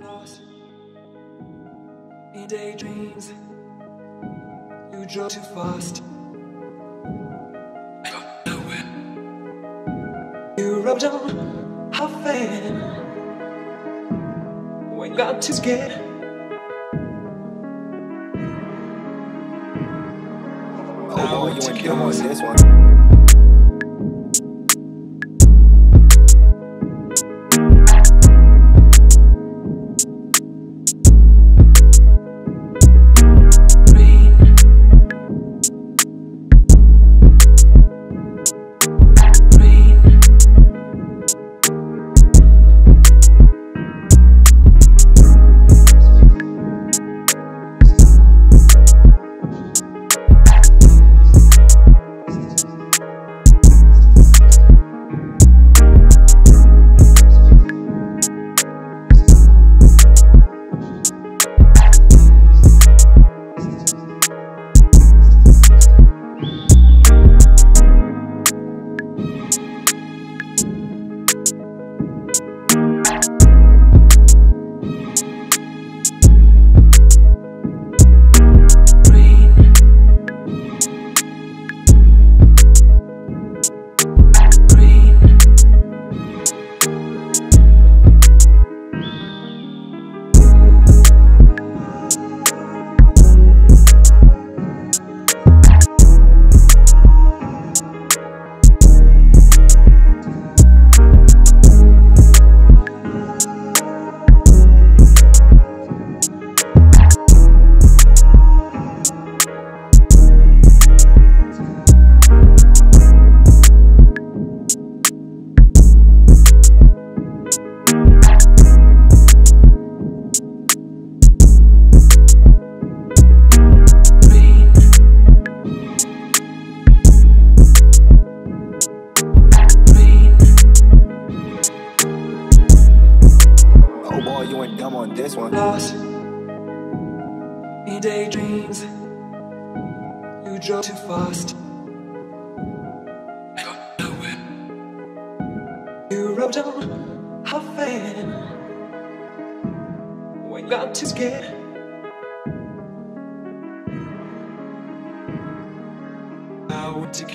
Lost in daydreams, you drove too fast. I got nowhere. You rubbed on her fan. We got too scared. Oh, you ain't kill us this one. This one. Lost in daydreams, you drove too fast. I got nowhere. You rubbed on her fan. We got too scared. I would take